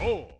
Oh.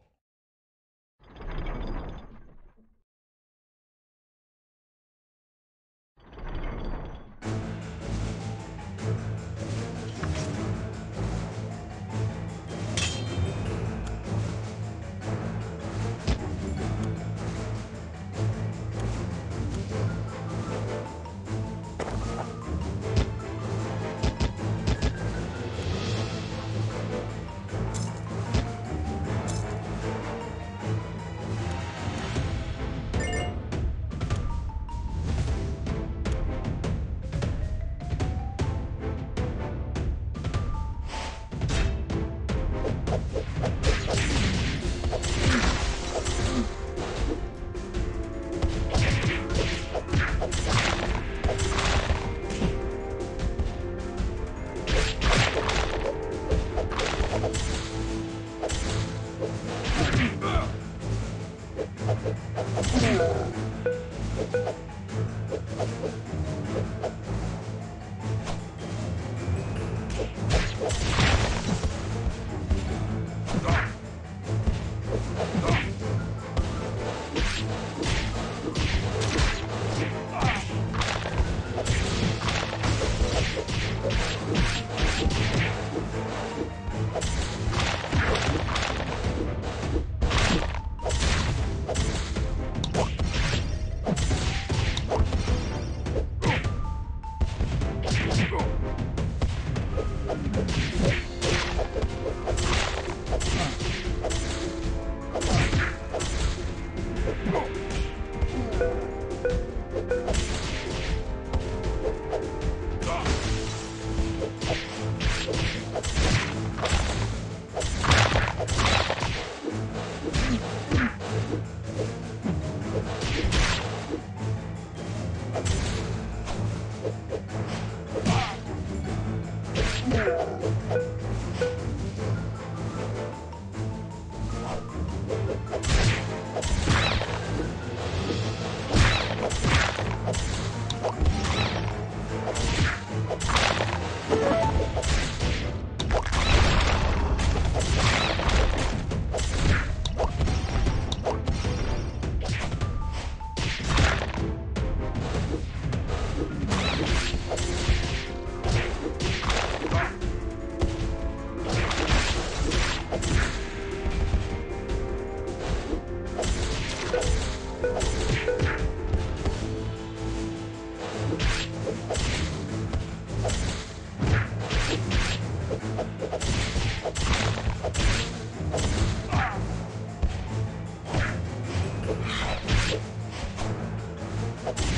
you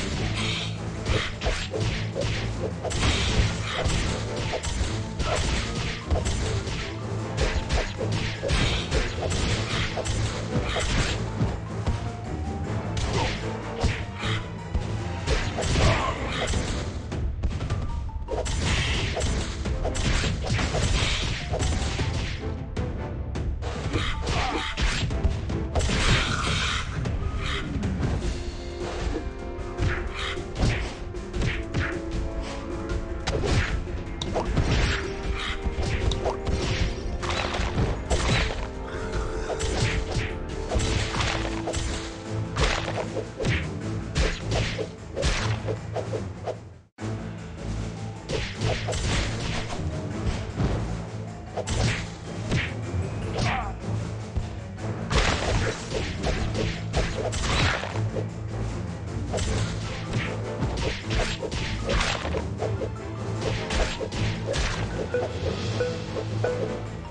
Thank you.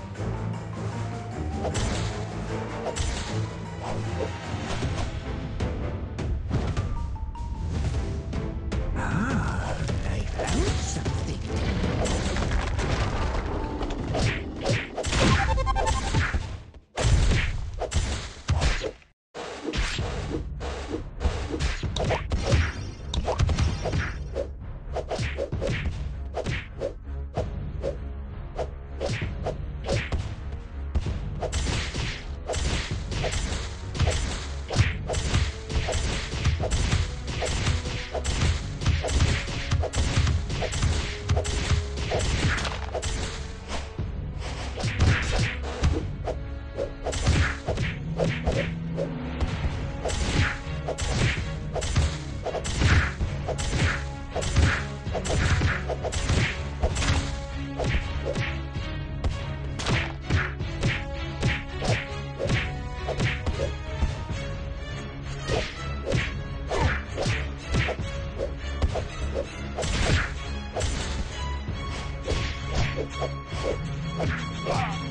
you.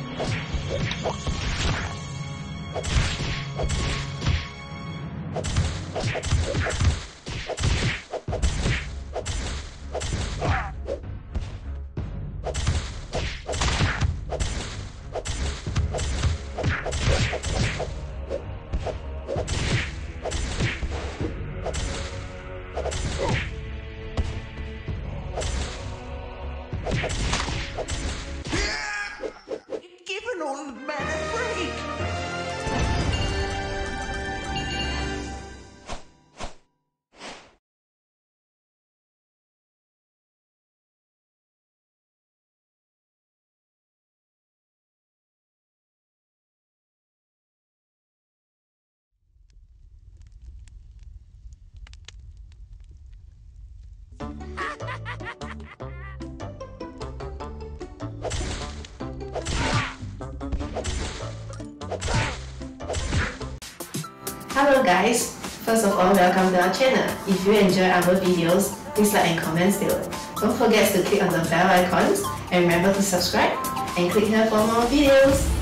Hello guys! First of all, welcome to our channel. If you enjoy our videos, please like and comment below. Don't forget to click on the bell icons and remember to subscribe and click here for more videos.